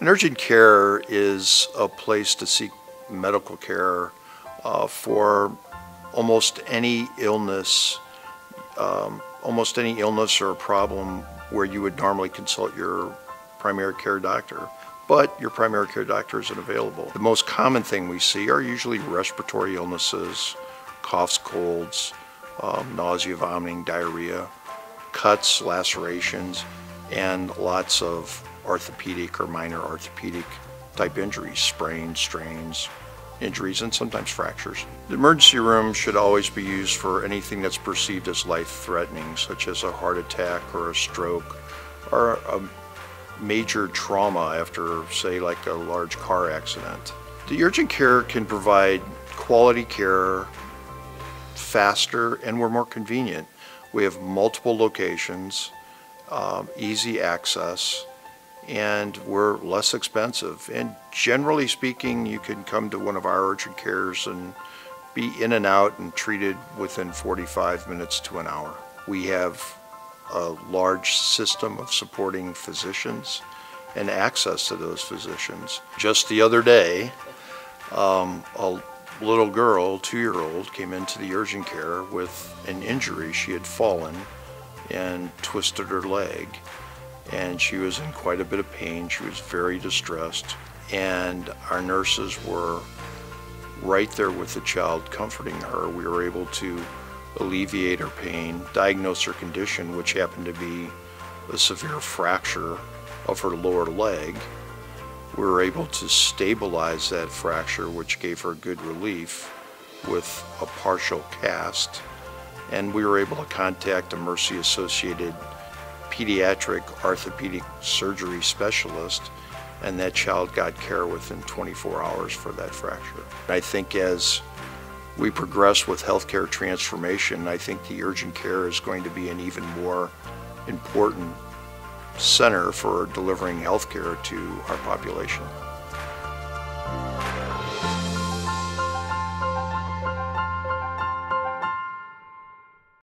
An urgent care is a place to seek medical care uh, for almost any illness, um, almost any illness or problem where you would normally consult your primary care doctor, but your primary care doctor isn't available. The most common thing we see are usually respiratory illnesses, coughs, colds, um, nausea, vomiting, diarrhea, cuts, lacerations, and lots of orthopedic or minor orthopedic type injuries, sprains, strains, injuries, and sometimes fractures. The emergency room should always be used for anything that's perceived as life-threatening, such as a heart attack or a stroke or a major trauma after, say, like a large car accident. The urgent care can provide quality care faster and we're more convenient. We have multiple locations, um, easy access, and we're less expensive. And generally speaking, you can come to one of our urgent cares and be in and out and treated within 45 minutes to an hour. We have a large system of supporting physicians and access to those physicians. Just the other day, um, a little girl, two-year-old, came into the urgent care with an injury. She had fallen and twisted her leg and she was in quite a bit of pain. She was very distressed and our nurses were right there with the child comforting her. We were able to alleviate her pain, diagnose her condition, which happened to be a severe fracture of her lower leg. We were able to stabilize that fracture, which gave her good relief with a partial cast. And we were able to contact a Mercy Associated pediatric orthopedic surgery specialist and that child got care within 24 hours for that fracture. I think as we progress with healthcare transformation, I think the urgent care is going to be an even more important center for delivering healthcare to our population.